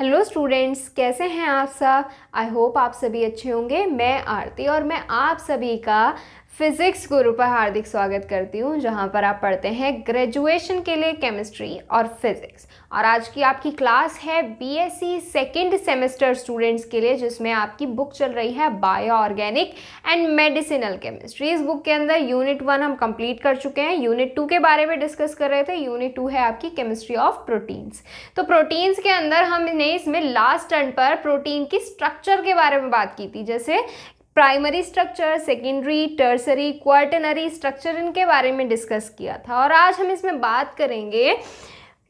Hello students कैसे हैं आप सब? आई होप आप सभी अच्छे होंगे। मैं आरती और मैं आप सभी का फिज़िक्स गुरु पर हार्दिक स्वागत करती हूँ, जहाँ पर आप पढ़ते हैं ग्रेजुएशन के लिए केमिस्ट्री और फिज़िक्स। और आज की आपकी क्लास है बीएससी सेकेंड सेमेस्टर स्टूडेंट्स के लिए, जिसमें आपकी बुक चल रही है bio organic and medicinal chemistry इस बुक के अंदर यूनिट वन हम कंप्लीट कर चुके हैं। यूनिट टू के बारे में डिस्कस कर रहे थे। यूनिट टू है आपकी केमिस्ट्री ऑफ़ प्रोटीन्स तो प्रोटीन्स के अंदर हमने इसमें लास्ट टर्न पर प्रोटीन की स्ट्रक्चर के बारे में बात की थी, जैसे primary structure, secondary, tertiary, quaternary structure इनके बारे में डिस्कस किया था। और आज हम इसमें बात करेंगे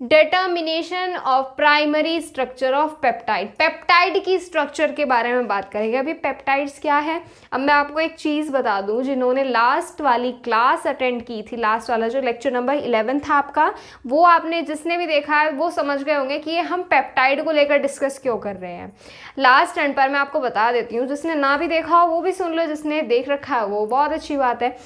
determination of primary structure of peptide peptide की स्ट्रक्चर के बारे में बात करेंगे। अभी पेप्टाइड्स क्या है? अब मैं आपको एक चीज़ बता दूँ, जिन्होंने लास्ट वाली क्लास अटेंड की थी लास्ट वाला जो लेक्चर नंबर इलेवन था आपका, वो आपने जिसने भी देखा है, वो समझ गए होंगे कि ये हम पेप्टाइड को लेकर डिस्कस क्यों कर रहे हैं। लास्ट एंड पर मैं आपको बता देती हूँ, जिसने ना भी देखा हो, वो भी सुन लो, जिसने देख रखा है, वो बहुत अच्छी बात है।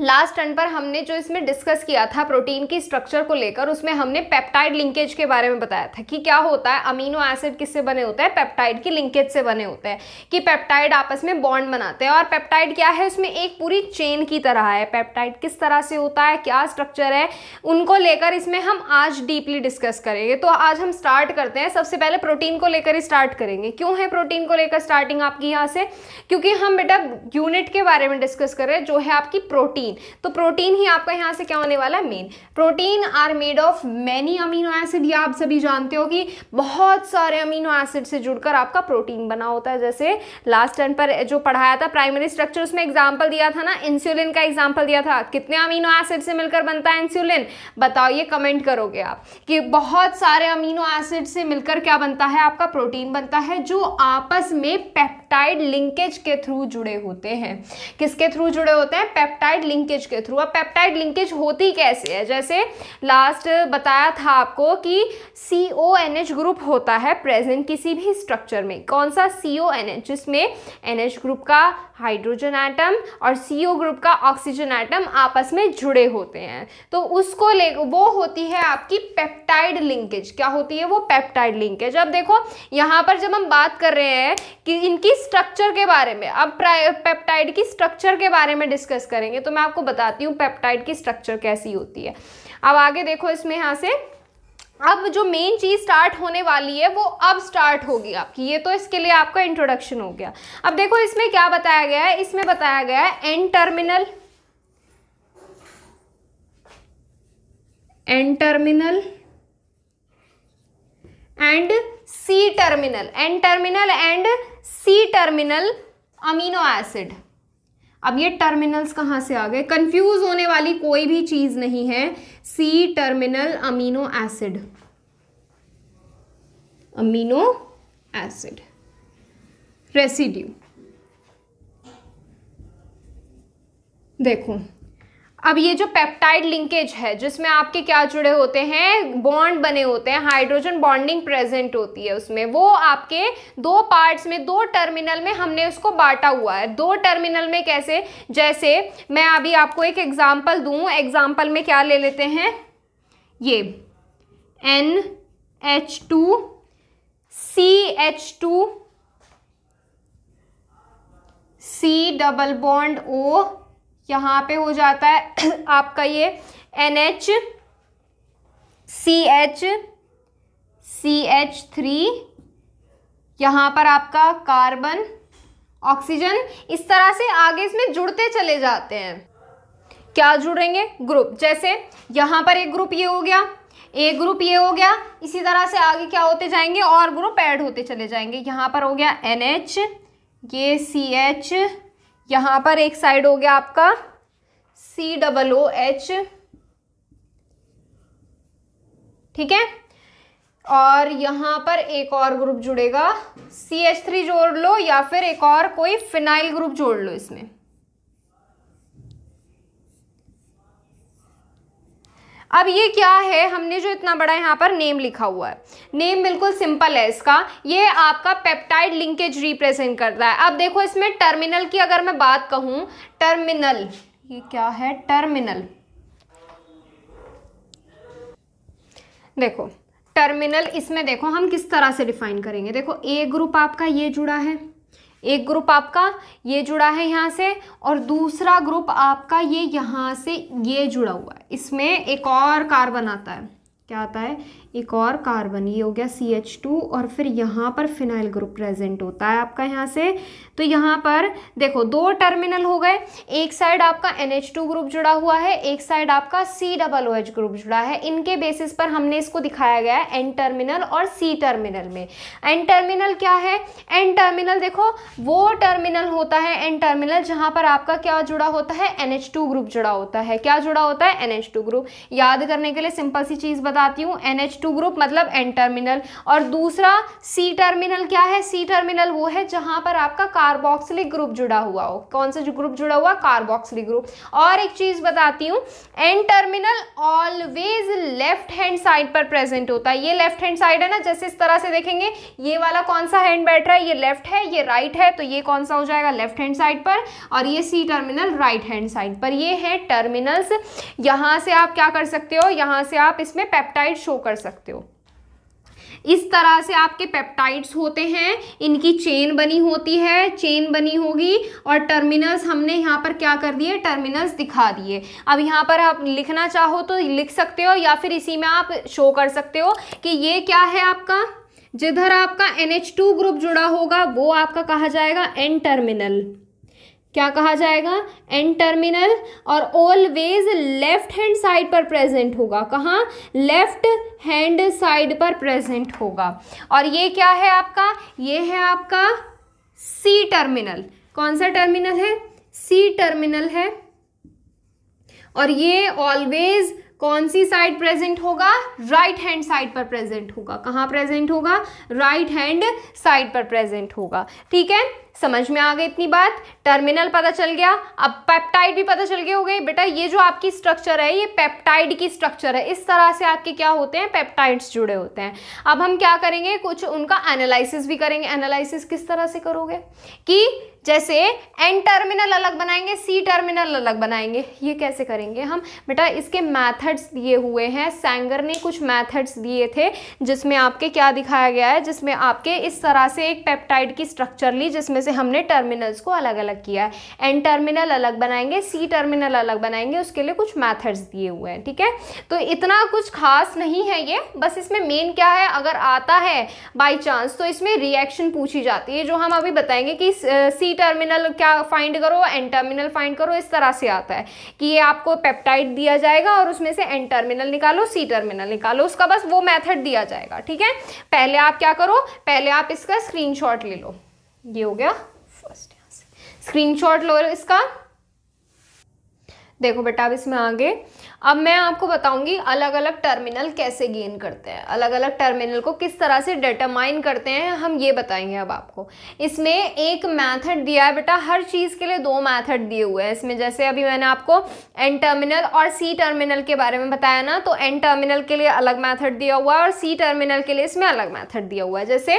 लास्ट टर्न पर हमने जो इसमें डिस्कस किया था प्रोटीन की स्ट्रक्चर को लेकर, उसमें हमने पेप्टाइड लिंकेज के बारे में बताया था कि क्या होता है अमीनो एसिड किससे बने होते हैं? पेप्टाइड की लिंकेज से बने होते हैं, कि पेप्टाइड आपस में बॉन्ड बनाते हैं, और पेप्टाइड क्या है? उसमें एक पूरी चेन की तरह है। पेप्टाइड किस तरह से होता है, क्या स्ट्रक्चर है, उनको लेकर इसमें हम आज डीपली डिस्कस करेंगे। तो आज हम स्टार्ट करते हैं। सबसे पहले प्रोटीन को लेकर ही स्टार्ट करेंगे। क्यों है प्रोटीन को लेकर स्टार्टिंग आपकी यहाँ से? क्योंकि हम बेटा यूनिट के बारे में डिस्कस कर रहे हैं, जो है आपकी प्रोटीन प्रोटीन तो प्रोटीन ही आपका यहाँ से क्या होने वाला है? Main protein are made of many amino acid ये आप सभी जानते हो कि बहुत सारे अमीनो एसिड से जुड़कर आपका प्रोटीन बना होता है। जैसे लास्ट टर्न पर जो पढ़ाया था प्राइमरी स्ट्रक्चर उसमें एग्ज़ाम्पल दिया था ना इंसुलिन का एग्ज़ाम्पल दिया था। कितने अमीनो एसिड से मिलकर बनता है इंसुलिन बताओ, ये कमेंट करोगे आप कि बहुत सारे अमीनो एसिड से मिलकर क्या बनता है? आपका प्रोटीन बनता है जो आपस में पेप्टाइड लिंकेज के थ्रू जुड़े होते हैं। किसके थ्रू जुड़े होते हैं? पेप्टाइड लिंकेज के थ्रू अब पेप्टाइड लिंकेज होती कैसे है? जैसे लास्ट बताया था आपको कि C O N H group होता है प्रेजेंट किसी भी स्ट्रक्चर में। कौन सा सी ओ एन एच जिसमें एन एच ग्रुप का हाइड्रोजन एटम और सी ओ ग्रुप का ऑक्सीजन एटम आपस में जुड़े होते हैं। तो उसको ले, वो होती है आपकी पेप्टाइड लिंकेज क्या होती है वो पेप्टाइड लिंकेज अब देखो, यहाँ पर जब हम बात कर रहे हैं कि इनकी स्ट्रक्चर के बारे में, अब पेप्टाइड की स्ट्रक्चर के बारे में डिस्कस करेंगे तो मैं आपको बताती हूँ पेप्टाइड की स्ट्रक्चर कैसी होती है। अब आगे देखो इसमें यहाँ से। अब जो मेन चीज़ स्टार्ट होने वाली है, वो अब स्टार्ट होगी आपकी। ये तो इसके लिए आपका इंट्रोडक्शन हो गया। अब देखो इसमें क्या बताया गया है? इसमें बताया गया है N terminal N terminal and C terminal N terminal and C terminal amino acid अब ये टर्मिनल्स कहाँ से आ गए? कंफ्यूज होने वाली कोई भी चीज़ नहीं है। C terminal amino acid amino acid residue देखो अब ये जो पेप्टाइड लिंकेज है, जिसमें आपके क्या जुड़े होते हैं बॉन्ड बने होते हैं हाइड्रोजन बॉन्डिंग प्रेजेंट होती है उसमें, वो आपके दो पार्ट्स में, दो टर्मिनल में हमने उसको बांटा हुआ है। दो टर्मिनल में कैसे, जैसे मैं अभी आपको एक एग्जांपल दूँ एग्जांपल में क्या ले लेते हैं? ये N H two C H two C double bond O यहाँ पे हो जाता है आपका ये N H C H C H three यहाँ पर आपका कार्बन, ऑक्सीजन, इस तरह से आगे इसमें जुड़ते चले जाते हैं। क्या जुड़ेंगे? ग्रुप। जैसे यहाँ पर एक ग्रुप ये हो गया, एक ग्रुप ये हो गया, इसी तरह से आगे क्या होते जाएँगे? और ग्रुप ऐड होते चले जाएँगे। यहाँ पर हो गया एन एच ये सी एच यहाँ पर एक साइड हो गया आपका सी डबल ओ एच ठीक है? और यहाँ पर एक और ग्रुप जुड़ेगा। सी एच थ्री जोड़ लो या फिर एक और कोई फिनाइल ग्रुप जोड़ लो इसमें। अब ये क्या है? हमने जो इतना बड़ा यहाँ पर नेम लिखा हुआ है। नेम बिल्कुल सिंपल है इसका। ये आपका पेप्टाइड लिंकेज रिप्रेजेंट करता है। अब देखो इसमें टर्मिनल की अगर मैं बात कहूँ टर्मिनल ये क्या है? टर्मिनल देखो टर्मिनल इसमें देखो, हम किस तरह से डिफाइन करेंगे? देखो ए ग्रुप आपका ये जुड़ा है। एक ग्रुप आपका ये जुड़ा है यहाँ से और दूसरा ग्रुप आपका ये यहाँ से ये जुड़ा हुआ है। इसमें एक और कार्बन आता है। क्या आता है? एक और कार्बन ये हो गया सी एच टू और फिर यहाँ पर फिनाइल ग्रुप प्रेजेंट होता है आपका यहाँ से। तो यहाँ पर देखो, दो टर्मिनल हो गए। एक साइड आपका एन एच टू ग्रुप जुड़ा हुआ है, एक साइड आपका C double O H group जुड़ा है। इनके बेसिस पर हमने इसको दिखाया गया है एन टर्मिनल और सी टर्मिनल में। एन टर्मिनल क्या है? एन टर्मिनल देखो, वो टर्मिनल होता है एन टर्मिनल जहाँ पर आपका क्या जुड़ा होता है? एन एच टू ग्रुप जुड़ा होता है। क्या जुड़ा होता है? N H two group. याद करने के लिए सिंपल सी चीज़ बताती हूँ। एन एच टू ग्रुप मतलब एन टर्मिनल और दूसरा सी टर्मिनल क्या है? सी टर्मिनल वो है जहाँ पर आपका कार्बोक्सिलिक ग्रुप जुड़ा हुआ हो। कौन सा ग्रुप जुड़ा हुआ? कार्बोक्सिलिक ग्रुप और एक चीज़ बताती हूँ N terminal always left hand side पर प्रेजेंट होता है। ये लेफ़्ट हैंड साइड है ना, जैसे इस तरह से देखेंगे, ये वाला कौन सा हैंड बैठ रहा है? ये लेफ़्ट है, ये राइट है तो ये कौन सा हो जाएगा? लेफ़्ट हैंड साइड पर। और ये C terminal right hand side पर। ये है टर्मिनल्स यहाँ से आप क्या कर सकते हो? यहाँ से आप इसमें पेप्टाइड शो कर सकते हो। इस तरह से आपके पेप्टाइड्स होते हैं, इनकी चेन बनी होती है चेन बनी होगी और टर्मिनल्स हमने यहाँ पर क्या कर दिए? टर्मिनल्स दिखा दिए। अब यहाँ पर आप लिखना चाहो तो लिख सकते हो या फिर इसी में आप शो कर सकते हो कि ये क्या है आपका? जिधर आपका NH2 ग्रुप जुड़ा होगा, वो आपका कहा जाएगा एन टर्मिनल क्या कहा जाएगा? एन टर्मिनल और ऑलवेज लेफ़्ट हैंड साइड पर प्रेजेंट होगा। कहाँ? लेफ़्ट हैंड साइड पर प्रेजेंट होगा। और ये क्या है आपका? ये है आपका सी टर्मिनल कौन सा टर्मिनल है? सी टर्मिनल है। और ये ऑलवेज कौन सी साइड प्रेजेंट होगा? राइट हैंड साइड पर प्रेजेंट होगा। कहाँ प्रेजेंट होगा? राइट हैंड साइड पर प्रेजेंट होगा। ठीक है? समझ में आ गई इतनी बात? टर्मिनल पता चल गया। अब पेप्टाइड भी पता चल गया हो गई। बेटा, ये जो आपकी स्ट्रक्चर है, ये पेप्टाइड की स्ट्रक्चर है। इस तरह से आपके क्या होते हैं? पेप्टाइड्स जुड़े होते हैं। अब हम क्या करेंगे? कुछ उनका एनालिसिस भी करेंगे। एनालिसिस किस तरह से करोगे? कि जैसे एन टर्मिनल अलग बनाएँगे सी टर्मिनल अलग बनाएँगे। ये कैसे करेंगे हम? बेटा, इसके मैथड्स दिए हुए हैं। सैंगर ने कुछ मैथड्स दिए थे, जिसमें आपके क्या दिखाया गया है? जिसमें आपके इस तरह से एक पेप्टाइड की स्ट्रक्चर ली, जिसमें से हमने टर्मिनल्स को अलग अलग किया है। एन टर्मिनल अलग बनाएँगे सी टर्मिनल अलग बनाएँगे, उसके लिए कुछ मैथड्स दिए हुए हैं, ठीक है? तो इतना कुछ खास नहीं है ये। बस इसमें मेन क्या है? अगर आता है बाई चांस तो इसमें रिएक्शन पूछी जाती है, जो हम अभी बताएँगे कि सी टर्मिनल क्या फाइंड करो एन टर्मिनल फाइंड करो, इस तरह से आता है कि ये आपको पेप्टाइड दिया जाएगा और उसमें से एन टर्मिनल निकालो सी टर्मिनल निकालो, उसका बस वो मैथड दिया जाएगा, ठीक है? पहले आप क्या करो, पहले आप इसका स्क्रीनशॉट ले लो। ये हो गया फ़र्स्ट स्क्रीनशॉट लो इसका। देखो बेटा, अब इसमें आगे। अब मैं आपको बताऊँगी अलग अलग टर्मिनल कैसे गेन करते हैं। अलग अलग टर्मिनल को किस तरह से डिटरमाइन करते हैं, हम ये बताएँगे अब आपको। इसमें एक मेथड दिया है बेटा, हर चीज़ के लिए दो मेथड दिए हुए हैं। इसमें जैसे अभी मैंने आपको एन टर्मिनल और सी टर्मिनल के बारे में बताया ना तो एन टर्मिनल के लिए अलग मैथड दिया हुआ है और सी टर्मिनल के लिए इसमें अलग मैथड दिया हुआ है। जैसे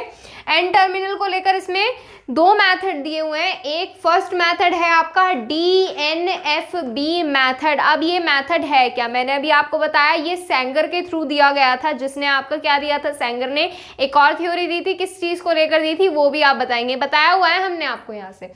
एन टर्मिनल को लेकर इसमें दो मैथड दिए हुए हैं। एक फ़र्स्ट मैथड है आपका D N F B method अब ये मैथड है क्या? मैंने अभी आपको बताया, ये सेंगर के थ्रू दिया गया था, जिसने आपका क्या दिया था? सेंगर ने एक और थ्योरी दी थी, किस चीज़ को लेकर दी थी, वो भी आप बताएँगे। बताया हुआ है हमने आपको यहाँ से।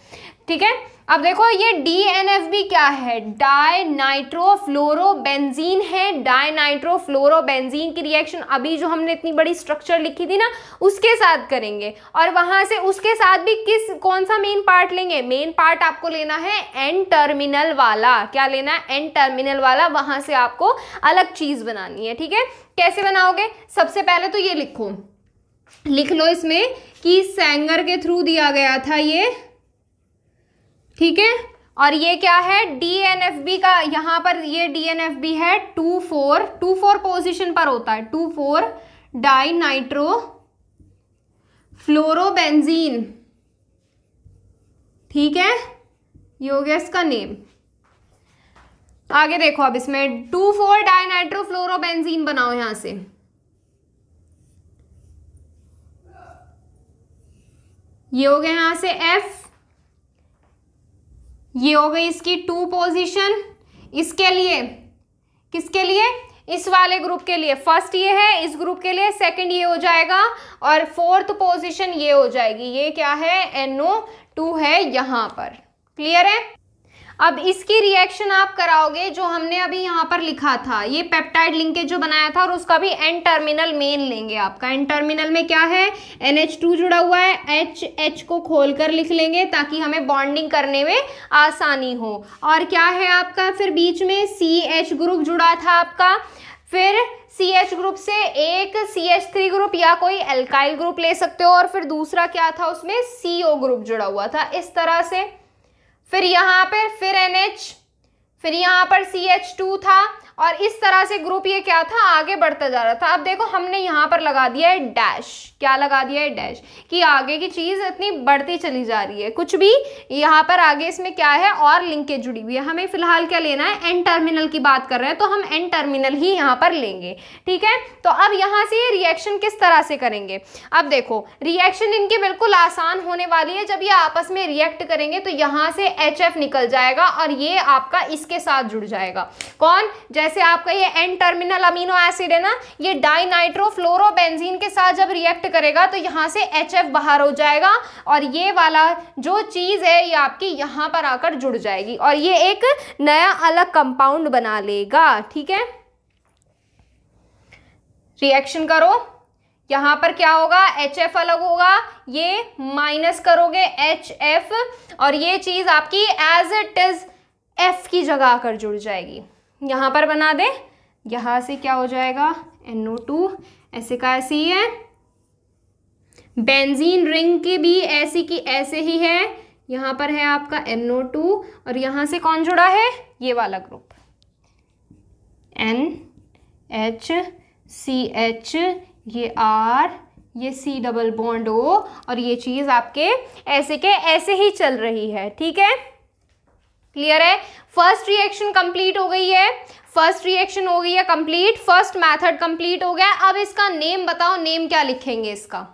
ठीक है? अब देखो ये डीएनएफबी क्या है? डाई नाइट्रोफ्लोरोबेंजीन है। डाई नाइट्रोफ्लोरोबेंजीन की रिएक्शन अभी जो हमने इतनी बड़ी स्ट्रक्चर लिखी थी ना, उसके साथ करेंगे। और वहाँ से उसके साथ भी किस, कौन सा मेन पार्ट लेंगे? मेन पार्ट आपको लेना है एन टर्मिनल वाला। क्या लेना है? एन टर्मिनल वाला। वहाँ से आपको अलग चीज़ बनानी है, ठीक है? कैसे बनाओगे? सबसे पहले तो ये लिखो। लिख लो इसमें कि सेंगर के थ्रू दिया गया था ये। ठीक है? और ये क्या है? डीएनएफबी का यहाँ पर ये डीएनएफबी है two four two four position पर होता है। Two four di nitro fluorobenzene ठीक है ये इसका नेम आगे देखो अब इसमें two four di nitro fluorobenzene बनाओ यहाँ से। ये हो गया यहाँ से एफ़ ये हो गई इसकी टू पोजीशन इसके लिए, किसके लिए? इस वाले ग्रुप के लिए. फ़र्स्ट ये है, इस ग्रुप के लिए. सेकंड ये हो जाएगा और फोर्थ पोजीशन ये हो जाएगी. ये क्या है? एनओ टू है यहाँ पर. क्लियर है? अब इसकी रिएक्शन आप कराओगे जो हमने अभी यहाँ पर लिखा था, ये पेप्टाइड लिंकेज जो बनाया था और उसका भी एन टर्मिनल मेन लेंगे आपका। एन टर्मिनल में क्या है? एन एच टू जुड़ा हुआ है एच एच को खोलकर लिख लेंगे ताकि हमें बॉन्डिंग करने में आसानी हो। और क्या है आपका? फिर बीच में सी एच ग्रुप जुड़ा था आपका। फिर सी एच ग्रुप से एक सी एच थ्री ग्रुप या कोई एल्काइल ग्रुप ले सकते हो और फिर दूसरा क्या था उसमें? सी ओ ग्रुप जुड़ा हुआ था। इस तरह से फिर यहाँ पर फिर एन एच फिर यहाँ पर सी एच टू था और इस तरह से ग्रुप ये क्या था? आगे बढ़ता जा रहा था। अब देखो, हमने यहाँ पर लगा दिया है डैश क्या लगा दिया है डैश कि आगे की चीज़ इतनी बढ़ती चली जा रही है। कुछ भी यहाँ पर आगे इसमें क्या है? और लिंकेज जुड़ी हुई है। हमें फ़िलहाल क्या लेना है? एन टर्मिनल की बात कर रहे हैं तो हम एन टर्मिनल ही यहाँ पर लेंगे। ठीक है? तो अब यहाँ से ये रिएक्शन किस तरह से करेंगे? अब देखो रिएक्शन इनकी बिल्कुल आसान होने वाली है। जब ये आपस में रिएक्ट करेंगे तो यहाँ से HF निकल जाएगा और ये आपका इसके साथ जुड़ जाएगा। कौन? जैसे आपका ये एन टर्मिनल अमीनो एसिड है ना, ये डाइनाइट्रोफ्लोरोबेंजीन के साथ जब रिएक्ट करेगा तो यहाँ से एच बाहर हो जाएगा और ये वाला जो चीज़ है, ये आपकी यहाँ पर आकर जुड़ जाएगी और ये एक नया अलग कंपाउंड बना लेगा, ठीक है? रिएक्शन करो। यहाँ पर क्या होगा? एच एफ़ अलग होगा। ये माइनस करोगे एच एफ़ और ये चीज़ आपकी एज इट इज़ एफ़ की जगह आकर जुड़ जाएगी। यहाँ पर बना दे। यहाँ से क्या हो जाएगा? टू ऐसे का ऐसे ही है। बेंजीन रिंग की भी ऐसी की ऐसे ही है। यहाँ पर है आपका टू और यहाँ से कौन जुड़ा है? ये वाला group N H C H ये आर ये सी डबल बॉन्ड ओ और ये चीज़ आपके ऐसे के ऐसे ही चल रही है। ठीक है? क्लियर है? फ़र्स्ट रिएक्शन कंप्लीट हो गई है. फ़र्स्ट रिएक्शन हो गई है कंप्लीट फ़र्स्ट मेथड कंप्लीट हो गया. अब इसका नेम बताओ. नेम क्या लिखेंगे इसका?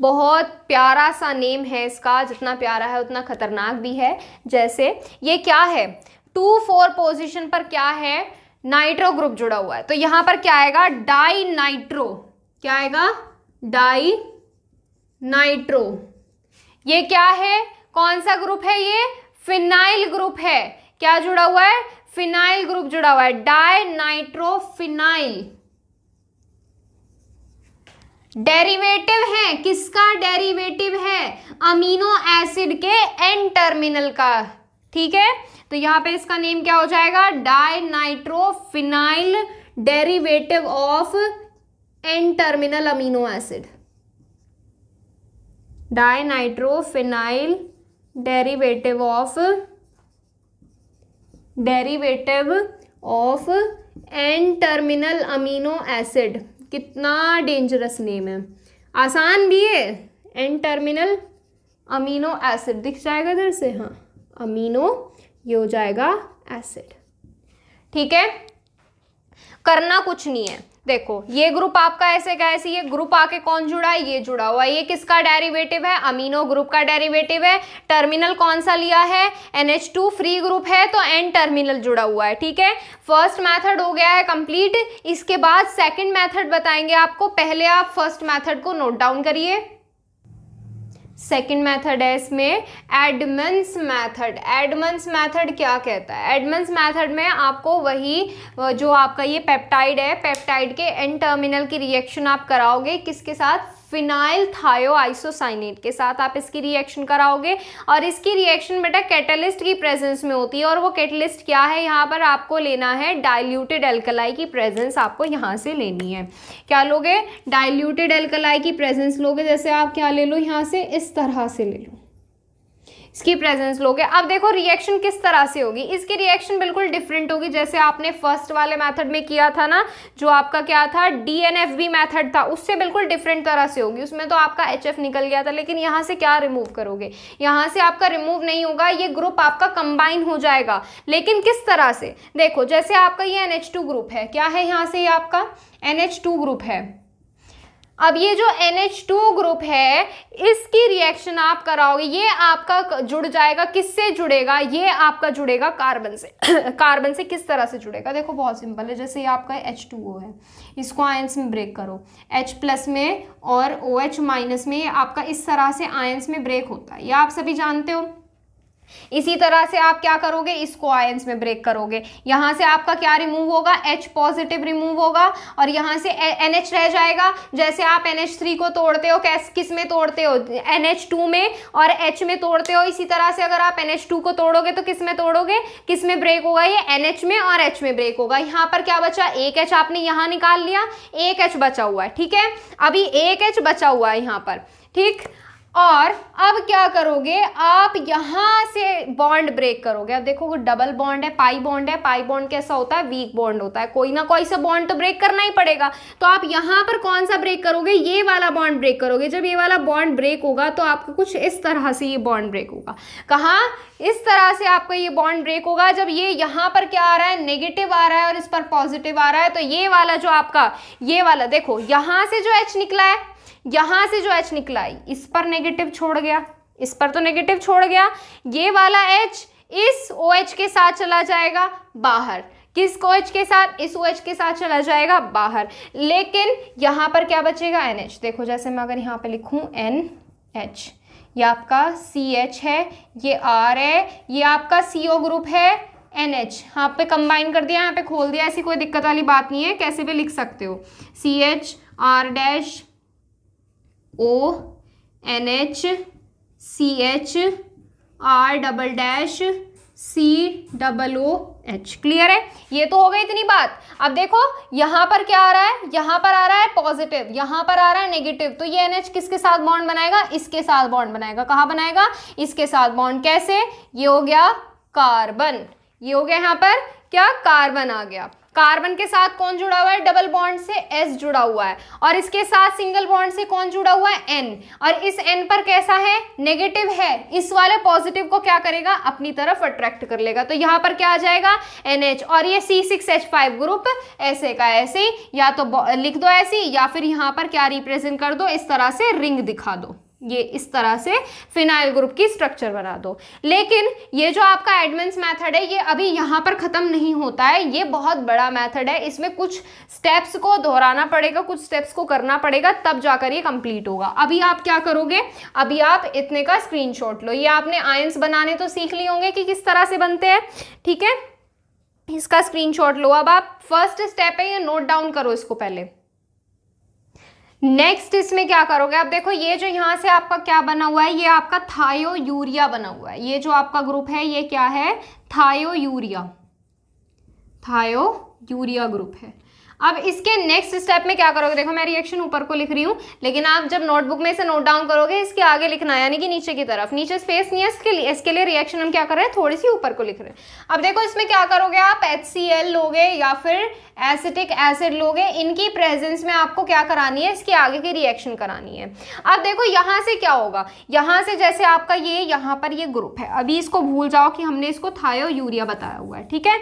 बहुत प्यारा सा नेम है इसका. जितना प्यारा है, उतना खतरनाक भी है. जैसे, ये क्या है? टू फोर पोजिशन पर क्या है? नाइट्रो ग्रुप जुड़ा हुआ है. तो यहाँ पर क्या आएगा? डाई नाइट्रो क्या आएगा? डाई नाइट्रो ये क्या है? कौन सा ग्रुप है ये? फिनाइल ग्रुप है। क्या जुड़ा हुआ है? फिनाइल ग्रुप जुड़ा हुआ है। डाई नाइट्रोफिनाइल डेरिवेटिव है। किसका डेरिवेटिव है? अमीनो एसिड के एन टर्मिनल का। ठीक है? तो यहाँ पे इसका नेम क्या हो जाएगा? Di nitrophenyl derivative of N terminal amino acid. Di nitrophenyl derivative of derivative of N terminal amino acid कितना डेंजरस नेम है। आसान भी है। एन टर्मिनल अमीनो एसिड दिख जाएगा इधर से हाँ। अमीनो ये हो जाएगा एसिड ठीक है? करना कुछ नहीं है। देखो, ये ग्रुप आपका ऐसे का ये ग्रुप आके कौन जुड़ा है? ये जुड़ा हुआ है। ये किसका डेरिवेटिव है? अमीनो ग्रुप का डेरिवेटिव है। टर्मिनल कौन सा लिया है? NH2 फ्री ग्रुप है तो एन टर्मिनल जुड़ा हुआ है, ठीक है? फ़र्स्ट मेथड हो गया है कंप्लीट इसके बाद सेकंड मेथड बताएँगे आपको। पहले आप फ़र्स्ट मैथड को नोट डाउन करिए। सेकेंड मैथड है इसमें एडमंस मैथड। एडमंस मैथड क्या कहता है? एडमंस मैथड में आपको वही, जो आपका ये पेप्टाइड है, पेप्टाइड के एन टर्मिनल की रिएक्शन आप कराओगे, किसके साथ? फिनाइल थायो आइसोसाइनेट के साथ आप इसकी रिएक्शन कराओगे और इसकी रिएक्शन बेटा कैटलिस्ट की प्रेजेंस में होती है। और वो कैटलिस्ट क्या है? यहाँ पर आपको लेना है डाइल्यूटेड एल्कलाई की प्रेजेंस आपको यहाँ से लेनी है। क्या लोगे? डाइल्यूटेड एल्कलाई की प्रेजेंस लोगे। जैसे आप क्या ले लो? यहाँ से इस तरह से ले लो। इसकी प्रेजेंस लोगे। अब देखो रिएक्शन किस तरह से होगी? इसकी रिएक्शन बिल्कुल डिफरेंट होगी। जैसे आपने फ़र्स्ट वाले मेथड में किया था ना, जो आपका क्या था? D N F DNFB method था। उससे बिल्कुल डिफरेंट तरह से होगी। उसमें तो आपका एच एफ़ निकल गया था, लेकिन यहाँ से क्या रिमूव करोगे? यहाँ से आपका रिमूव नहीं होगा। ये ग्रुप आपका कंबाइन हो जाएगा। लेकिन किस तरह से? देखो, जैसे आपका ये एन एच टू ग्रुप है, क्या है यहाँ से ये आपका? एन एच टू ग्रुप है। अब ये जो NH2 ग्रुप है, इसकी रिएक्शन आप कराओगे, ये आपका जुड़ जाएगा, किससे जुड़ेगा? ये आपका जुड़ेगा कार्बन से। कार्बन से किस तरह से जुड़ेगा? देखो, बहुत सिंपल है, जैसे ये आपका H2O है। इसको आयंस में ब्रेक करो। H प्लस में और OH माइनस में आपका इस तरह से आयंस में ब्रेक होता है। ये आप सभी जानते हो? इसी तरह से आप क्या करोगे? इसको आयंस में ब्रेक करोगे। यहाँ से आपका क्या रिमूव होगा? H पॉजिटिव रिमूव होगा और यहाँ से NH रह जाएगा। जैसे आप NH3 को तोड़ते हो, कैस, किसमें तोड़ते हो? NH2 में और H में तोड़ते हो। इसी तरह से अगर आप NH2 को तोड़ोगे तो किसमें तोड़ोगे? किसमें ब्रेक होगा? ये NH में और H में ब्रेक होगा। यहाँ पर क्या बचा? एक एच आपने यहाँ निकाल लिया। एक एच बचा हुआ है, ठीक है? अभी एक एच बचा हुआ है यहाँ पर, ठीक? और अब क्या करोगे? आप यहाँ से बॉन्ड ब्रेक करोगे। अब देखो डबल बॉन्ड है पाई बॉन्ड है। पाई बॉन्ड कैसा होता है? वीक बॉन्ड होता है। कोई ना कोई सा बॉन्ड तो ब्रेक करना ही पड़ेगा। तो आप यहाँ पर कौन सा ब्रेक करोगे? ये वाला बॉन्ड ब्रेक करोगे। जब ये वाला बॉन्ड ब्रेक होगा तो आपको कुछ इस तरह से ये बॉन्ड ब्रेक होगा। कहा? इस तरह से आपका ये बॉन्ड ब्रेक होगा। जब ये यहाँ पर क्या आ रहा है? नेगेटिव आ रहा है और इस पर पॉजिटिव आ रहा है तो ये वाला जो आपका, ये वाला, देखो, यहाँ से जो एच निकला है यहाँ से जो एच निकला, इस पर नेगेटिव छोड़ गया। इस पर तो नेगेटिव छोड़ गया। ये वाला एच इस ओ OH के साथ चला जाएगा बाहर। किस ओ OH के साथ? इस ओ OH के साथ चला जाएगा बाहर। लेकिन यहाँ पर क्या बचेगा? एन एच देखो, जैसे मैं अगर यहाँ पे लिखूं एन एच ये आपका सी एच है, ये आर है, ये आपका सी ओ ग्रुप है एन एच यहाँ पे कंबाइन कर दिया, यहाँ पे खोल दिया, ऐसी कोई दिक्कत वाली बात नहीं है, कैसे भी लिख सकते हो। C H R dash O N H C H R double dash C double O H clear है? ये तो हो गई इतनी बात। अब देखो, यहाँ पर क्या आ रहा है? यहाँ पर आ रहा है पॉजिटिव यहाँ पर आ रहा है नेगेटिव तो ये एनएच किसके साथ बॉन्ड बनाएगा? इसके साथ बॉन्ड बनाएगा। कहा बनाएगा? इसके साथ बॉन्ड कैसे? ये हो गया कार्बन ये हो गया यहाँ पर, क्या? कार्बन आ गया। कार्बन के साथ कौन जुड़ा हुआ है? डबल बॉन्ड से एस जुड़ा हुआ है। और इसके साथ सिंगल बॉन्ड से कौन जुड़ा हुआ है? एन और इस एन पर कैसा है? नेगेटिव है। इस वाले पॉजिटिव को क्या करेगा? अपनी तरफ़ अट्रैक्ट कर लेगा। तो यहाँ पर क्या आ जाएगा? एच और ये C six H five group ऐसे का ऐसे, या तो लिख दो ऐसी, या फिर यहाँ पर क्या रिप्रेजेंट कर दो? इस तरह से रिंग दिखा दो। ये इस तरह से फिनाइल ग्रुप की स्ट्रक्चर बना दो। लेकिन ये जो आपका एडमेंस मेथड है, ये अभी यहाँ पर ख़त्म नहीं होता है। ये बहुत बड़ा मेथड है। इसमें कुछ स्टेप्स को दोहराना पड़ेगा, कुछ स्टेप्स को करना पड़ेगा, तब जाकर ये कंप्लीट होगा। अभी आप क्या करोगे? अभी आप इतने का स्क्रीनशॉट लो। ये आपने आयंस बनाने तो सीख लिए होंगे कि किस तरह से बनते हैं, ठीक है? इसका स्क्रीनशॉट लो। अब आप फ़र्स्ट स्टेप है, ये नोट डाउन करो इसको पहले। नेक्स्ट इसमें क्या करोगे? अब देखो, ये जो यहाँ से आपका क्या बना हुआ है, ये आपका थायो यूरिया बना हुआ है। ये जो आपका ग्रुप है, ये क्या है? थायो यूरिया थायो यूरिया ग्रुप है। अब इसके नेक्स्ट स्टेप में क्या करोगे? देखो, मैं रिएक्शन ऊपर को लिख रही हूँ, लेकिन आप जब नोटबुक में इसे नोट डाउन करोगे, इसके आगे लिखना है यानी कि नीचे की तरफ़। नीचे स्पेस नहीं है, इसके लिए इसके लिए रिएक्शन हम क्या कर रहे हैं? थोड़ी सी ऊपर को लिख रहे हैं। अब देखो, इसमें क्या करोगे आप? एच लोगे या फिर एसिटिक एसिड लोगे? इनकी प्रेजेंस में आपको क्या करानी है? इसके आगे की रिएक्शन करानी है। अब देखो, यहाँ से क्या होगा? यहाँ से जैसे आपका ये, यहाँ पर ये ग्रुप है। अभी इसको भूल जाओ कि हमने इसको थायो यूरिया बताया हुआ है, ठीक है?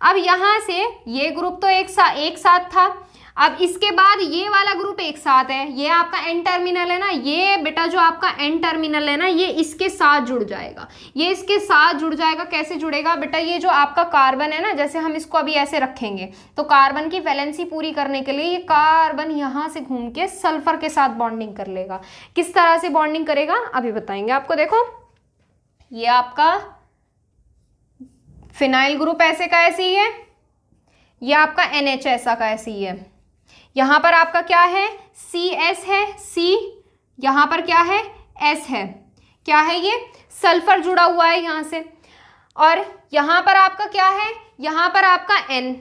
अब यहाँ से ये ग्रुप तो एक साथ एक साथ था। अब इसके बाद ये वाला ग्रुप एक साथ है। ये आपका एन टर्मिनल है ना? ये बेटा जो आपका एन टर्मिनल है ना, ये इसके साथ जुड़ जाएगा। ये इसके साथ जुड़ जाएगा, कैसे जुड़ेगा? बेटा ये जो आपका कार्बन है ना, जैसे हम इसको अभी ऐसे रखेंगे तो कार्बन की वैलेंसी पूरी करने के लिए ये कार्बन यहाँ से घूम के सल्फ़र के साथ बॉन्डिंग कर लेगा। किस तरह से बॉन्डिंग करेगा? अभी बताएँगे आपको। देखो, ये आपका फिनाइल ग्रुप ऐसे का ऐसे ही है? ये आपका एन एच ऐसा का ऐसे ही है। यहाँ पर आपका क्या है? सी एस है, सी। यहाँ पर क्या है? एस है। क्या है ये? सल्फ़र जुड़ा हुआ है यहाँ से। और यहाँ पर आपका क्या है? यहाँ पर आपका एन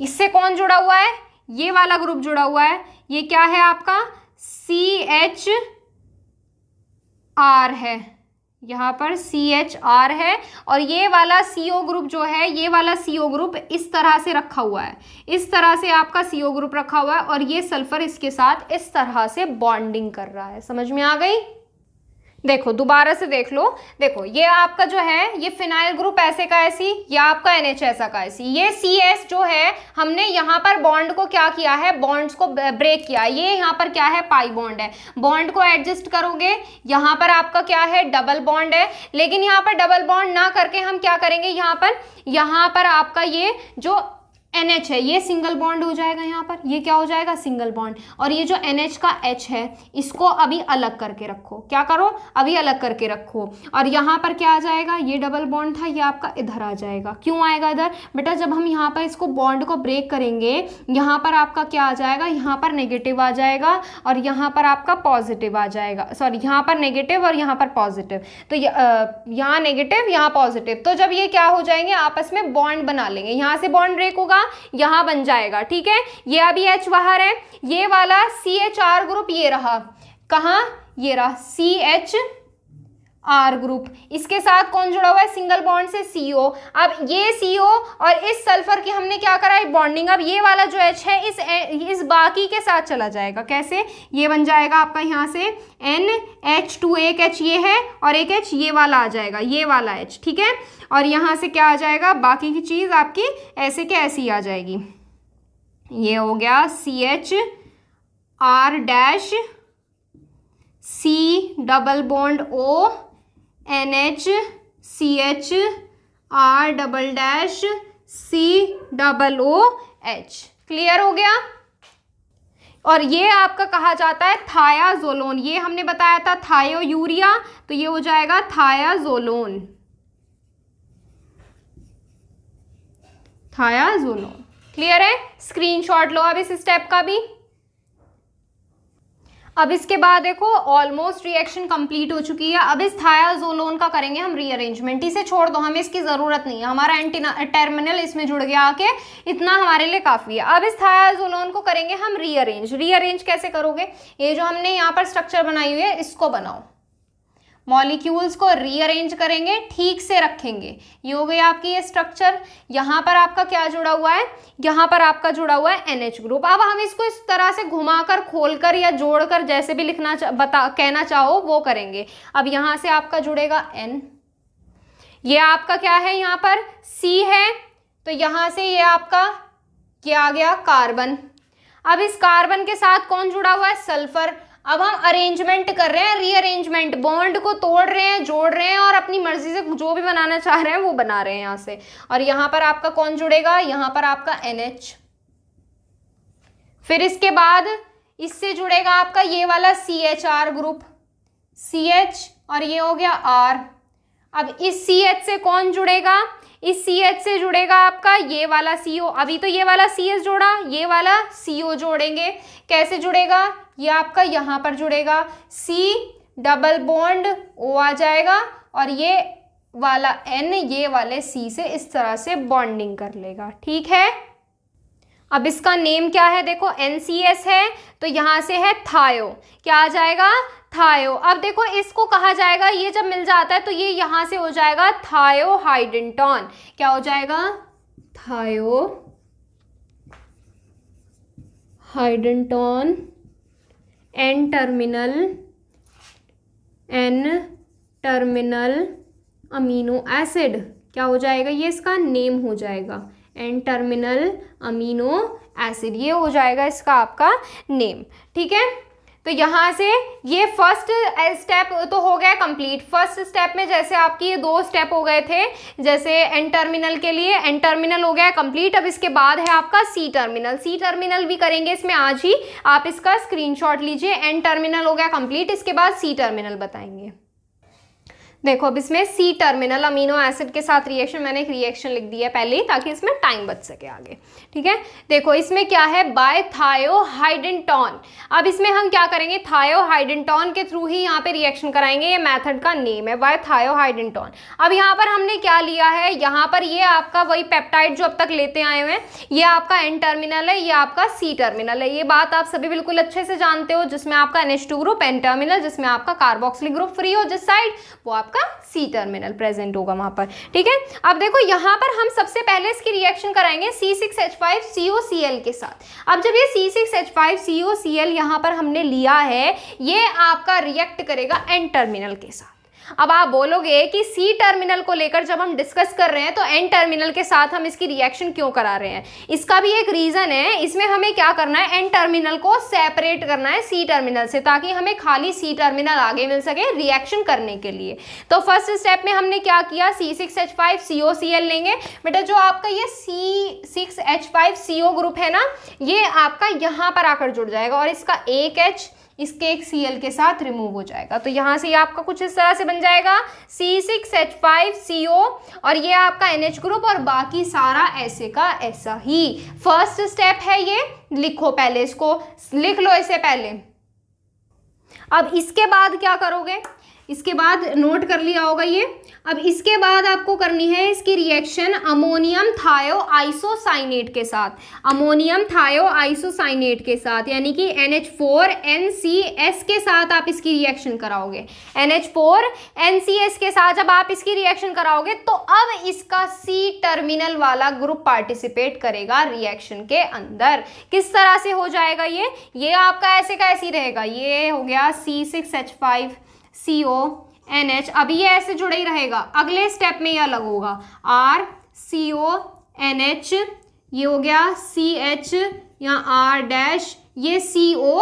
इससे कौन जुड़ा हुआ है? ये वाला ग्रुप जुड़ा हुआ है। ये क्या है आपका? सी एच आर है। यहाँ पर सी एच आर है और ये वाला सी ओ ग्रुप जो है, ये वाला सी ओ ग्रुप इस तरह से रखा हुआ है। इस तरह से आपका सी ओ ग्रुप रखा हुआ है और ये सल्फ़र इसके साथ इस तरह से बॉन्डिंग कर रहा है। समझ में आ गई? देखो, दोबारा से देख लो। देखो, ये आपका जो है, ये फिनाइल ग्रुप ऐसे का ऐसी, या आपका एनएच ऐसा का ऐसी। ये सी एस जो है, हमने यहाँ पर बॉन्ड को क्या किया है? बॉन्ड्स को ब्रेक किया। ये यहाँ पर क्या है? पाई बॉन्ड है। बॉन्ड को एडजस्ट करोगे, यहाँ पर आपका क्या है? डबल बॉन्ड है। लेकिन यहाँ पर डबल बॉन्ड ना करके हम क्या करेंगे? यहाँ पर यहाँ पर आपका ये जो एच है, ये सिंगल बॉन्ड हो जाएगा यहाँ पर। ये क्या हो जाएगा? सिंगल बॉन्ड और ये जो एन एच का एच है, इसको अभी अलग करके रखो। क्या करो? अभी अलग करके रखो। और यहाँ पर क्या आ जाएगा? ये डबल बॉन्ड था, ये आपका इधर आ जाएगा। क्यों आएगा इधर? बेटा, जब हम यहाँ पर इसको बॉन्ड को ब्रेक करेंगे, यहाँ पर आपका क्या आ जाएगा? यहाँ पर नेगेटिव आ जाएगा और यहाँ पर आपका पॉजिटिव आ जाएगा। सॉरी यहाँ पर नेगेटिव और यहाँ पर पॉजिटिव तो यहाँ नेगेटिव यहाँ पॉजिटिव तो जब ये क्या हो जाएँगे? आपस में बॉन्ड बना लेंगे। यहाँ से बॉन्ड ब्रेक होगा यहाँ बन जाएगा, ठीक है? ये अभी एच बाहर है, ये वाला सी एच आर ग्रुप ये रहा। कहा? ये रहा सी एच आर ग्रुप इसके साथ कौन जुड़ा हुआ है? सिंगल बॉन्ड से सीओ अब ये सीओ और इस सल्फ़र की हमने क्या करा है? बॉन्डिंग अब ये वाला जो एच है, इस इस बाकी के साथ चला जाएगा। कैसे? ये बन जाएगा आपका यहाँ से एन एच टू एक एच ये है और एक एच ये वाला आ जाएगा। ये वाला एच ठीक है? और यहाँ से क्या आ जाएगा? बाकी की चीज़ आपकी ऐसे के ऐसी आ जाएगी। ये हो गया C H R dash C double bond O N H C H R double dash C double O H clear हो गया? और ये आपका कहा जाता है थायाजोलोन। ये हमने बताया था थायो यूरिया तो ये हो जाएगा थायाजोलोन। थायाजोलोन। क्लियर है? स्क्रीनशॉट लो अब इस स्टेप का भी। अब इसके बाद देखो ऑलमोस्ट रिएक्शन कंप्लीट हो चुकी है। अब इस थायाजोलोन का करेंगे हम रीअरेंजमेंट इसे छोड़ दो, हमें इसकी ज़रूरत नहीं है। हमारा एंटीना टर्मिनल इसमें जुड़ गया आके इतना हमारे लिए काफ़ी है। अब इस थायाजोलोन को करेंगे हम रीअरेंज रीअरेंज कैसे करोगे? ये जो हमने यहाँ पर स्ट्रक्चर बनाई हुई है, इसको बनाओ। मॉलिक्यूल्स को रीअरेंज करेंगे, ठीक से रखेंगे। ये हो गई आपकी ये स्ट्रक्चर यहाँ पर आपका क्या जुड़ा हुआ है? यहाँ पर आपका जुड़ा हुआ है एनएच ग्रुप अब हम इसको इस तरह से घुमाकर, खोलकर या जोड़कर, जैसे भी लिखना बता, कहना चाहो, वो करेंगे। अब यहाँ से आपका जुड़ेगा एन ये आपका क्या है यहाँ पर? सी है। तो यहाँ से ये आपका क्या आ गया कार्बन अब इस कार्बन के साथ कौन जुड़ा हुआ है? सल्फ़र अब हम अरेंजमेंट कर रहे हैं रीअरेंजमेंट बॉन्ड को तोड़ रहे हैं, जोड़ रहे हैं और अपनी मर्ज़ी से जो भी बनाना चाह रहे हैं, वो बना रहे हैं यहाँ से. और यहाँ पर आपका कौन जुड़ेगा? यहाँ पर आपका NH फिर इसके बाद इससे जुड़ेगा आपका ये वाला C H R group C H और ये हो गया आर अब इस सी एच से कौन जुड़ेगा? इस सी एच से जुड़ेगा आपका ये वाला सी ओ अभी तो ये वाला सी एच जोड़ा, ये वाला सी ओ जोड़ेंगे. कैसे जुड़ेगा? ये आपका यहाँ पर जुड़ेगा। सी डबल बॉन्ड ओ आ जाएगा और ये वाला एन ये वाले सी से इस तरह से बॉन्डिंग कर लेगा। ठीक है? अब इसका नेम क्या है? देखो एस है तो यहाँ से है थायो क्या आ जाएगा? थायो अब देखो, इसको कहा जाएगा, ये जब मिल जाता है तो ये यहाँ से हो जाएगा थायो हाइडेंटॉन क्या हो जाएगा? Thio hydantoin N terminal N terminal amino acid. क्या हो जाएगा? ये इसका नेम हो जाएगा। N terminal amino acid. ये हो जाएगा इसका आपका नेम। ठीक है? तो यहाँ से ये फ़र्स्ट स्टेप तो हो गया कंप्लीट फ़र्स्ट स्टेप में जैसे आपकी ये दो स्टेप हो गए थे, जैसे एन टर्मिनल के लिए एन टर्मिनल हो गया कंप्लीट अब इसके बाद है आपका सी टर्मिनल सी टर्मिनल भी करेंगे इसमें आज ही. आप इसका स्क्रीनशॉट लीजिए. एन टर्मिनल हो गया कंप्लीट इसके बाद सी टर्मिनल बताएँगे. देखो, अब इसमें सी टर्मिनल अमीनो एसिड के साथ रिएक्शन मैंने एक रिएक्शन लिख दिया है पहले ही, ताकि इसमें टाइम बच सके आगे। ठीक है? देखो, इसमें क्या है? बाय थायोहाइडेंटॉन अब इसमें हम क्या करेंगे? थायोहाइडेंटॉन के थ्रू ही यहाँ पे रिएक्शन कराएँगे, ये मेथड का नेम है बाय थायोहाइडेंटॉन अब यहाँ पर हमने क्या लिया है? यहाँ पर ये आपका वही पेप्टाइड जो अब तक लेते आए हुए हैं, ये आपका एन टर्मिनल है, ये आपका सी टर्मिनल है। ये बात आप सभी बिल्कुल अच्छे से जानते हो, जिसमें आपका एन ग्रुप एन टर्मिनल जिसमें आपका कार्बोक्सिलिक ग्रुप फ्री हो जिस साइड वो आप आपका सी टर्मिनल प्रेजेंट होगा वहाँ पर। ठीक है? अब देखो, यहाँ पर हम सबसे पहले इसकी रिएक्शन कराएँगे C six H five C O C L के साथ। अब जब ये C six H five C O C L यहाँ पर हमने लिया है, ये आपका रिएक्ट करेगा एन टर्मिनल के साथ। अब आप बोलोगे कि सी टर्मिनल को लेकर जब हम डिस्कस कर रहे हैं तो एन टर्मिनल के साथ हम इसकी रिएक्शन क्यों करा रहे हैं? इसका भी एक रीजन है, इसमें हमें क्या करना है? एन टर्मिनल को सेपरेट करना है सी टर्मिनल से, ताकि हमें खाली सी टर्मिनल आगे मिल सके रिएक्शन करने के लिए। तो फ़र्स्ट स्टेप में हमने क्या किया? C six H five C O C L लेंगे। बेटा, जो आपका ये C six H five C O group है ना, ये आपका यहाँ पर आकर जुड़ जाएगा, और इसका एक एच इसके केक सी एल के साथ रिमूव हो जाएगा। तो यहाँ से ये आपका कुछ इस तरह से बन जाएगा। C six H five C O और ये आपका एन एच ग्रुप और बाकी सारा ऐसे का ऐसा ही। फ़र्स्ट स्टेप है ये। लिखो पहले इसको। लिख लो इसे पहले। अब इसके बाद क्या करोगे? इसके बाद नोट कर लिया होगा ये। अब इसके बाद आपको करनी है इसकी रिएक्शन अमोनियम थायो आइसोसाइनेट के साथ। अमोनियम थायो आइसोसाइनेट के साथ, यानी कि NH4NCS के साथ आप इसकी रिएक्शन कराओगे। NH4NCS के साथ जब आप इसकी रिएक्शन कराओगे तो अब इसका C टर्मिनल वाला ग्रुप पार्टिसिपेट करेगा रिएक्शन के अंदर। किस तरह से हो जाएगा ये? ये आपका ऐसे का ऐसी रहेगा। ये हो गया C six H five C O N H अभी ये ऐसे जुड़ा ही रहेगा। अगले स्टेप में ये अलग होगा। R C O N H ये हो गया सी एच या आर डैश ये सी ओ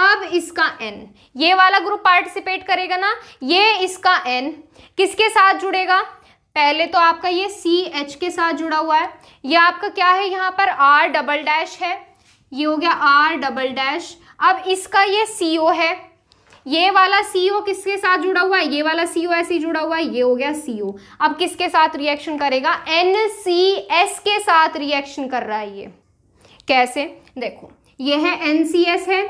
अब इसका एन ये वाला ग्रुप पार्टिसिपेट करेगा ना, ये इसका एन किसके साथ जुड़ेगा? पहले तो आपका ये सी एच के साथ जुड़ा हुआ है। ये आपका क्या है? यहाँ पर आर डबल डैश है। ये हो गया आर डबल डैश अब इसका ये सी ओ है। ये वाला सीओ किसके साथ जुड़ा हुआ है? ये वाला सीओ ऐसे जुड़ा हुआ है, ये हो गया सीओ अब किसके साथ रिएक्शन करेगा? एन सी एस के साथ रिएक्शन कर रहा है ये। कैसे? देखो, ये है एन सी एस है।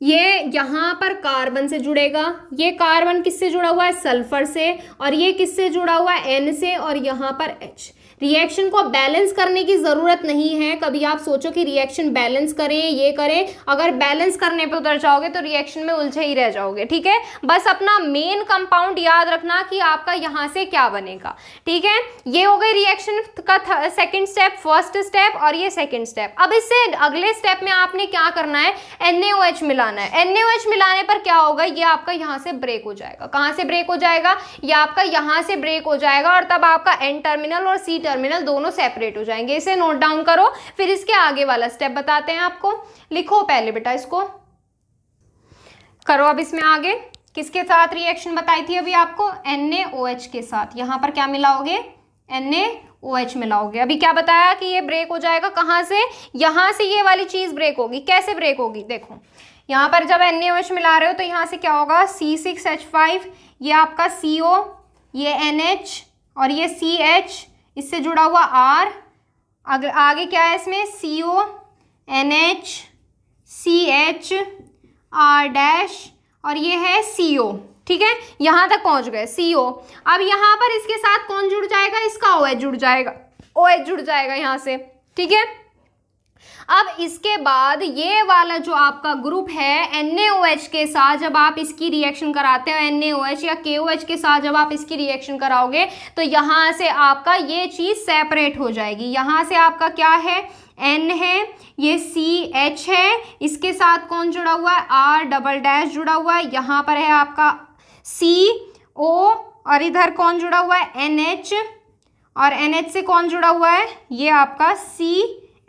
ये यहाँ पर कार्बन से जुड़ेगा। ये कार्बन किससे जुड़ा हुआ है? सल्फ़र से। और ये किससे जुड़ा हुआ है? एन से। और यहाँ पर एच रिएक्शन को बैलेंस करने की ज़रूरत नहीं है। कभी आप सोचो कि रिएक्शन बैलेंस करें, ये करें। अगर बैलेंस करने पे उतर जाओगे तो रिएक्शन में उलझे ही रह जाओगे, ठीक है? बस अपना मेन कंपाउंड याद रखना कि आपका यहाँ से क्या बनेगा, ठीक है? ये हो गई रिएक्शन का सेकेंड स्टेप फ़र्स्ट स्टेप और ये सेकेंड स्टेप अब इससे अगले स्टेप में आपने क्या करना है? एन मिलाना है। एन मिलाने पर क्या होगा? ये आपका यहाँ से ब्रेक हो जाएगा। कहाँ से ब्रेक हो जाएगा? ये आपका यहाँ से ब्रेक हो जाएगा और तब आपका एन टर्मिनल और सी टर्मिनल दोनों सेपरेट हो जाएँगे। इसे नोट डाउन करो, फिर इसके आगे वाला स्टेप बताते हैं आपको। लिखो पहले बेटा इसको। करो अब इसमें आगे। किसके साथ रिएक्शन बताई थी अभी आपको? NaOH के साथ। यहाँ पर क्या मिलाओगे? NaOH मिलाओगे। अभी क्या बताया कि ये ब्रेक हो जाएगा कहाँ से? यहाँ से ये वाली चीज़ ब्रेक होगी। कैसे ब्रेक होगी? देखो। यहाँ पर जब NaOH मिला रहे हो तो यहाँ से क्या होगा? C6H5 ये आपका CO ये NH और ये CH इससे जुड़ा हुआ आर अगर आगे क्या है इसमें? C O N H C H R dash और ये है सी ओ ठीक है? यहाँ तक पहुँच गए सी ओ अब यहाँ पर इसके साथ कौन जुड़ जाएगा? इसका ओ एच जुड़ जाएगा। ओ एच जुड़ जाएगा यहाँ से, ठीक है? अब इसके बाद ये वाला जो आपका ग्रुप है NaOH के साथ जब आप इसकी रिएक्शन कराते हो NaOH या KOH के साथ जब आप इसकी रिएक्शन कराओगे तो यहाँ से आपका ये चीज़ सेपरेट हो जाएगी। यहाँ से आपका क्या है? एन है, ये सी एच है, इसके साथ कौन जुड़ा हुआ है? आर डबल डैश जुड़ा हुआ है। यहाँ पर है आपका सी ओ और इधर कौन जुड़ा हुआ है? एन एच और एन एच से कौन जुड़ा हुआ है? ये आपका सी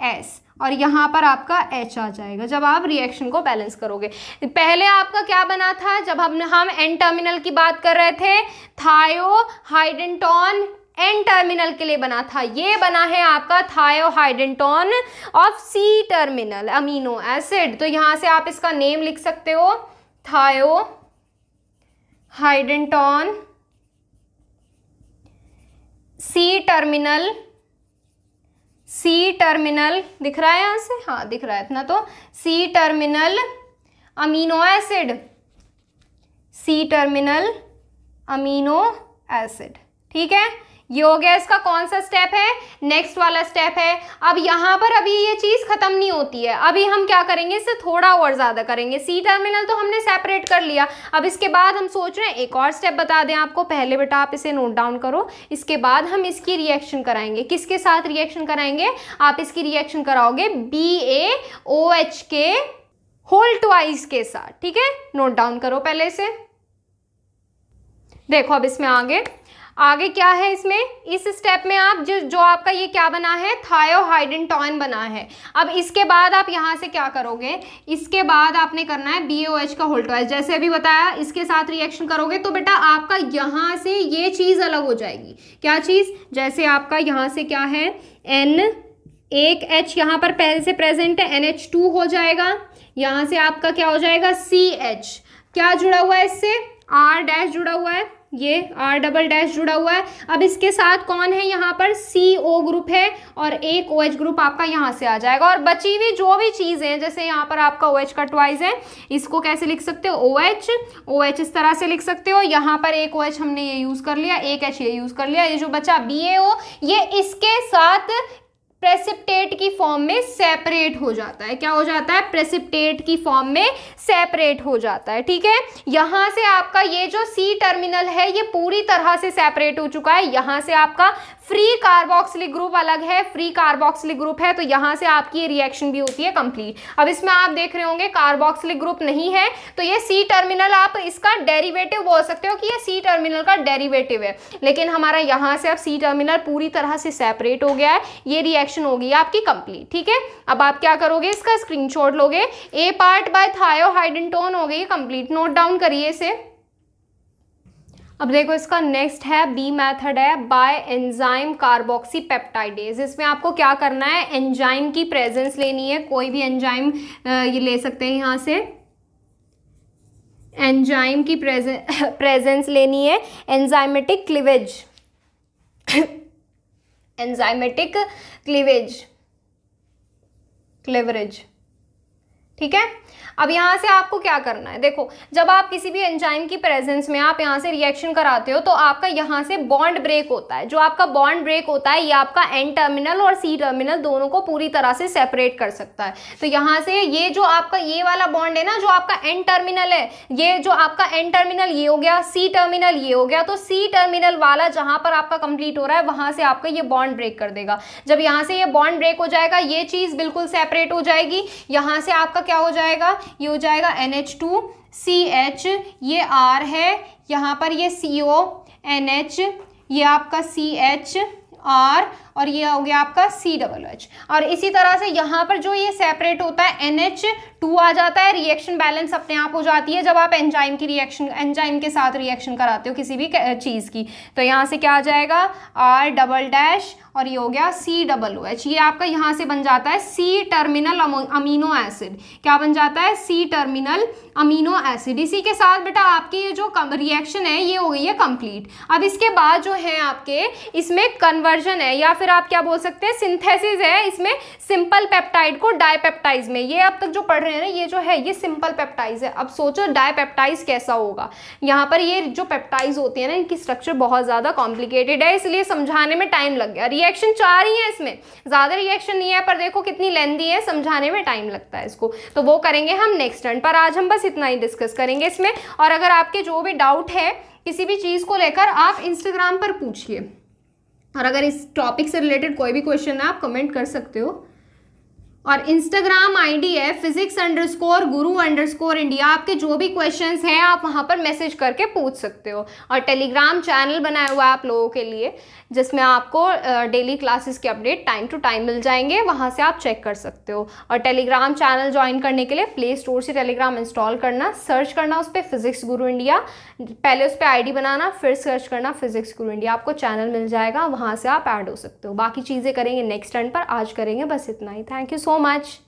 एस और यहाँ पर आपका एच आ जाएगा, जब आप रिएक्शन को बैलेंस करोगे। पहले आपका क्या बना था? जब हम हम एन टर्मिनल की बात कर रहे थे थायो हाइडेंटॉन एन टर्मिनल के लिए बना था। ये बना है आपका thio hydantoin of C terminal amino acid तो यहाँ से आप इसका नेम लिख सकते हो थायो हाइडेंटॉन सी टर्मिनल सी टर्मिनल दिख रहा है यहाँ से? हाँ दिख रहा है इतना तो। C terminal amino acid C terminal amino acid ठीक है? ये हो गया इसका कौन सा स्टेप है? नेक्स्ट वाला स्टेप है। अब यहाँ पर अभी ये चीज़ खत्म नहीं होती है। अभी हम क्या करेंगे? इसे थोड़ा और ज़्यादा करेंगे। सी टर्मिनल तो हमने सेपरेट कर लिया। अब इसके बाद हम सोच रहे हैं, एक और स्टेप बता दें आपको। पहले बेटा आप इसे नोट डाउन करो। इसके बाद हम इसकी रिएक्शन कराएँगे। किसके साथ रिएक्शन कराएँगे? आप इसकी रिएक्शन कराओगे बी ए ओ एच के होल ट्वाइस के साथ। ठीक है? नोट डाउन करो पहले से देखो अब इसमें आगे। आगे क्या है इसमें? इस स्टेप में आप जो जो आपका ये क्या बना है? थायोहाइडेंटॉन बना है। अब इसके बाद आप यहाँ से क्या करोगे? इसके बाद आपने करना है बी ओ एच का होल्टवाइज जैसे अभी बताया, इसके साथ रिएक्शन करोगे तो बेटा आपका यहाँ से ये चीज़ अलग हो जाएगी। क्या चीज़? जैसे आपका यहाँ से क्या है? एन एक एच यहाँ पर पहले से प्रेजेंट है एन एच टू हो जाएगा। यहाँ से आपका क्या हो जाएगा? सी एच क्या जुड़ा हुआ है इससे? आर डैश जुड़ा हुआ है। ये आर डबल डैश जुड़ा हुआ है। अब इसके साथ कौन है यहाँ पर? सी ओ ग्रुप है और एक ओ एच ग्रुप आपका यहाँ से आ जाएगा। और बची हुई जो भी चीज़ें हैं जैसे यहाँ पर आपका ओ एच का ट्वाइस है, इसको कैसे लिख सकते हो? ओ ओ एच इस तरह से लिख सकते हो। यहाँ पर एक ओ एच हमने ये यूज़ कर लिया, एक एच ये यूज़ कर लिया। ये जो बचा बी ए ये इसके साथ प्रेसिप्टेट की फॉर्म में सेपरेट हो जाता है। क्या हो जाता है? प्रेसिप्टेट की फॉर्म में सेपरेट हो जाता है। ठीक है? यहाँ से आपका ये जो सी टर्मिनल है, ये पूरी तरह से सेपरेट हो चुका है। यहाँ से आपका फ्री कार्बोक्सिलिक ग्रुप अलग है। फ्री कार्बोक्सिलिक ग्रुप है तो यहाँ से आपकी ये रिएक्शन भी होती है कंप्लीट अब इसमें आप देख रहे होंगे कार्बोक्सिलिक ग्रुप नहीं है तो ये सी टर्मिनल आप इसका डेरिवेटिव बोल सकते हो कि ये सी टर्मिनल का डेरिवेटिव है। लेकिन हमारा यहाँ से अब सी टर्मिनल पूरी तरह से सेपरेट हो गया है। ये रिएक्शन होगी आपकी कंप्लीट ठीक है? अब आप क्या करोगे? इसका स्क्रीनशॉट लोगे। ए पार्ट बाय थायोहाइडेंटोन हो गई कंप्लीट नोट डाउन करिए इसे। अब देखो इसका नेक्स्ट है बी मेथड है बाय एंजाइम कार्बोक्सी पेप्टाइडेज इसमें आपको क्या करना है? एंजाइम की प्रेजेंस लेनी है। कोई भी एंजाइम ये ले सकते हैं यहाँ से। एंजाइम की प्रेजेंस लेनी है। Enzymatic cleavage enzymatic cleavage cleavage ठीक है? अब यहाँ से आपको क्या करना है? देखो, जब आप किसी भी एंजाइम की प्रेजेंस में आप यहाँ से रिएक्शन कराते हो तो आपका यहाँ से बॉन्ड ब्रेक होता है। जो आपका बॉन्ड ब्रेक होता है, ये आपका एन टर्मिनल और सी टर्मिनल दोनों को पूरी तरह से सेपरेट कर सकता है। तो यहाँ से ये जो आपका ये वाला बॉन्ड है ना, जो आपका एन टर्मिनल है, ये जो आपका एन टर्मिनल ये हो गया सी टर्मिनल ये हो गया तो सी टर्मिनल वाला जहाँ पर आपका कंप्लीट हो रहा है, वहाँ से आपका ये बॉन्ड ब्रेक कर देगा। जब यहाँ से ये बॉन्ड ब्रेक हो जाएगा, ये चीज़ बिल्कुल सेपरेट हो जाएगी। यहाँ से आपका क्या हो जाएगा? ये हो जाएगा N H two C H ये आर है, यहाँ पर ये सी ओ एन एच ये आपका सी एच आर और ये हो गया आपका सी डबल एच और इसी तरह से यहाँ पर जो ये सेपरेट होता है एन एच टू आ जाता है रिएक्शन बैलेंस अपने आप हो जाती है जब आप एंजाइम की रिएक्शन एंजाइम के साथ रिएक्शन कराते हो किसी भी चीज़ की। तो यहाँ से क्या आ जाएगा? आर डबल डैश और ये हो गया सी डबल ओ एच ये आपका यहाँ से बन जाता है सी टर्मिनल अमीनो एसिड क्या बन जाता है? सी टर्मिनल अमीनो एसिड इसी के साथ बेटा आपकी ये जो रिएक्शन है, ये हो गई है कंप्लीट अब इसके बाद जो है आपके, इसमें कन्वर्जन है या फिर आप क्या बोल सकते हैं? सिंथेसिस है इसमें सिंपल पेप्टाइड को डायपेप्टाइज में। ये अब तक जो पढ़ रहे हैं ना, ये जो है, ये सिंपल पेप्टाइज है। अब सोचो डायपेप्टाइज कैसा होगा। यहाँ पर ये जो पेप्टाइज होती है ना, इनकी स्ट्रक्चर बहुत ज़्यादा कॉम्प्लिकेटेड है, इसलिए समझाने में टाइम लग गया। रिएक्शन चार ही है इसमें। ज़्यादा रिएक्शन नहीं है, पर देखो कितनी लेंदी है, समझाने में टाइम लगता है इसको। तो वो करेंगे हम नेक्स्ट टर्न पर आज हम बस इतना ही डिस्कस करेंगे इसमें। और अगर आपके जो भी डाउट है, किसी भी चीज़ को लेकर आप इंस्टाग्राम पर पूछिए। और अगर इस टॉपिक से रिलेटेड कोई भी क्वेश्चन है, आप कमेंट कर सकते हो। और इंस्टाग्राम आईडी है फिजिक्स अंडर स्कोर गुरु अंडर स्कोर इंडिया आपके जो भी क्वेश्चंस हैं, आप वहाँ पर मैसेज करके पूछ सकते हो। और टेलीग्राम चैनल बनाया हुआ है आप लोगों के लिए, जिसमें आपको डेली क्लासेस के अपडेट टाइम टू टाइम मिल जाएँगे। वहाँ से आप चेक कर सकते हो। और टेलीग्राम चैनल ज्वाइन करने के लिए प्ले स्टोर से टेलीग्राम इंस्टॉल करना सर्च करना, उस पर फिजिक्स गुरु इंडिया पहले उस पर आई बनाना, फिर सर्च करना फिजिक्स गुरु इंडिया आपको चैनल मिल जाएगा, वहाँ से आप ऐड हो सकते हो। बाकी चीज़ें करेंगे नेक्स्ट टर्न पर आज करेंगे, बस इतना ही। Thank you so so much.